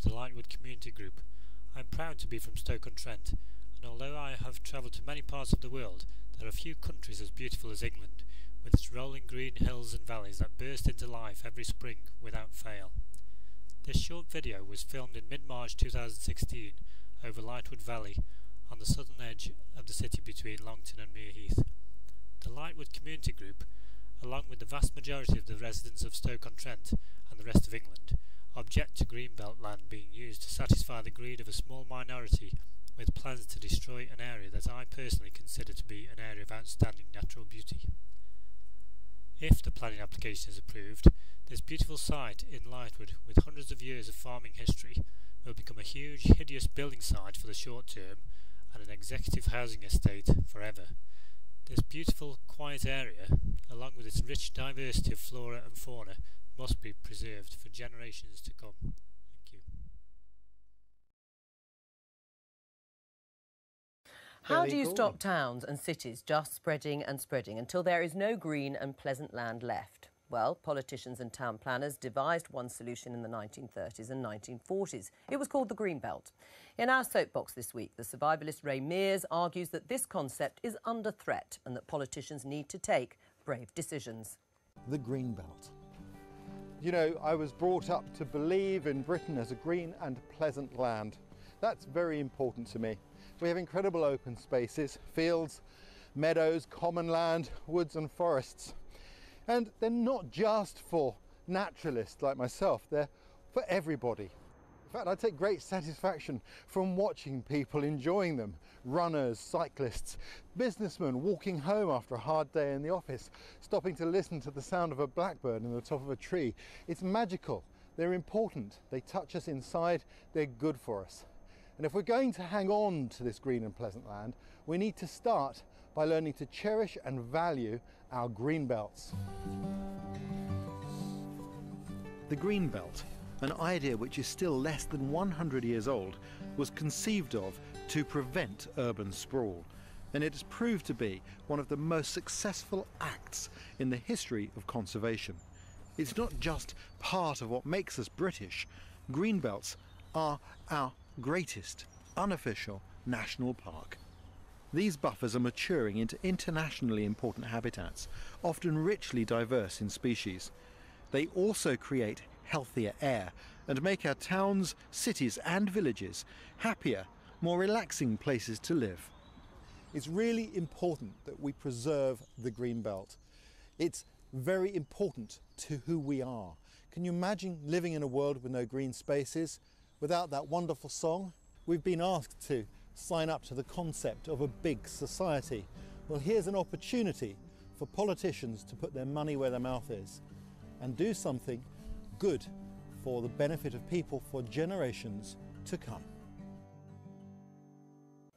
of the Lightwood Community Group. I am proud to be from Stoke-on-Trent, and although I have travelled to many parts of the world, there are few countries as beautiful as England, with its rolling green hills and valleys that burst into life every spring without fail. This short video was filmed in mid-March 2016 over Lightwood Valley on the southern edge of the city between Longton and Meir Heath. The Lightwood Community Group, along with the vast majority of the residents of Stoke-on-Trent and the rest of England, object to greenbelt land being used to satisfy the greed of a small minority with plans to destroy an area that I personally consider to be an area of outstanding natural beauty. If the planning application is approved, this beautiful site in Lightwood, with hundreds of years of farming history, will become a huge, hideous building site for the short term and an executive housing estate forever. This beautiful, quiet area, along with its rich diversity of flora and fauna, must be preserved for generations to come. Thank you. How do you stop towns and cities just spreading and spreading until there is no green and pleasant land left? Well, politicians and town planners devised one solution in the 1930s and 1940s. It was called the Green Belt. In our soapbox this week, the survivalist Ray Mears argues that this concept is under threat and that politicians need to take brave decisions. The Green Belt. You know, I was brought up to believe in Britain as a green and pleasant land. That's very important to me. We have incredible open spaces, fields, meadows, common land, woods and forests. And they're not just for naturalists like myself, they're for everybody. In fact, I take great satisfaction from watching people enjoying them. Runners, cyclists, businessmen walking home after a hard day in the office, stopping to listen to the sound of a blackbird in the top of a tree. It's magical. They're important. They touch us inside. They're good for us. And if we're going to hang on to this green and pleasant land, we need to start by learning to cherish and value our green belts. The green belt an idea which is still less than 100 years old, was conceived of to prevent urban sprawl. And it has proved to be one of the most successful acts in the history of conservation. It's not just part of what makes us British. Greenbelts are our greatest unofficial national park. These buffers are maturing into internationally important habitats, often richly diverse in species. They also create healthier air and make our towns, cities and villages happier, more relaxing places to live. It's really important that we preserve the green belt. It's very important to who we are. Can you imagine living in a world with no green spaces? Without that wonderful song? We've been asked to sign up to the concept of a big society. Well, here's an opportunity for politicians to put their money where their mouth is and do something good for the benefit of people for generations to come.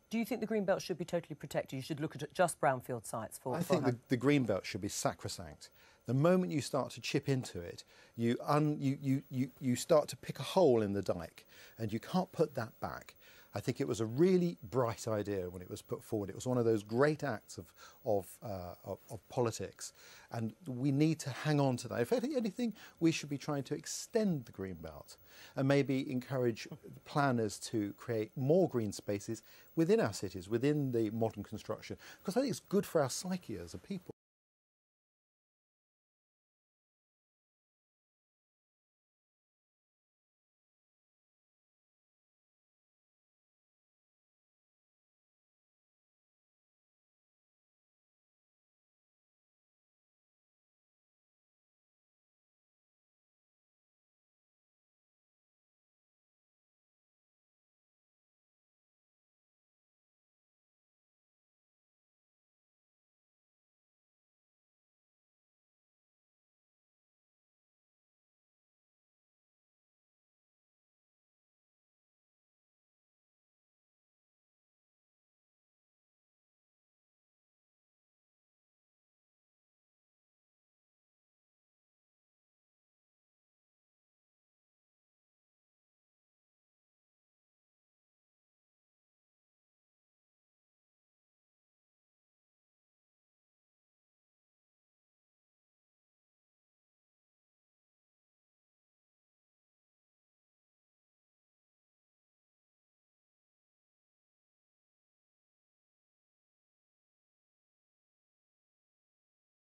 Do you think the green belt should be totally protected? You should look at just brownfield sites for. I think the, the green belt should be sacrosanct. The moment you start to chip into it, you, un, you, you, you, you start to pick a hole in the dike, and you can't put that back. I think it was a really bright idea when it was put forward. It was one of those great acts of, of, uh, of, of, politics, and we need to hang on to that. If anything, we should be trying to extend the green belt and maybe encourage planners to create more green spaces within our cities, within the modern construction, because I think it's good for our psyche as a people.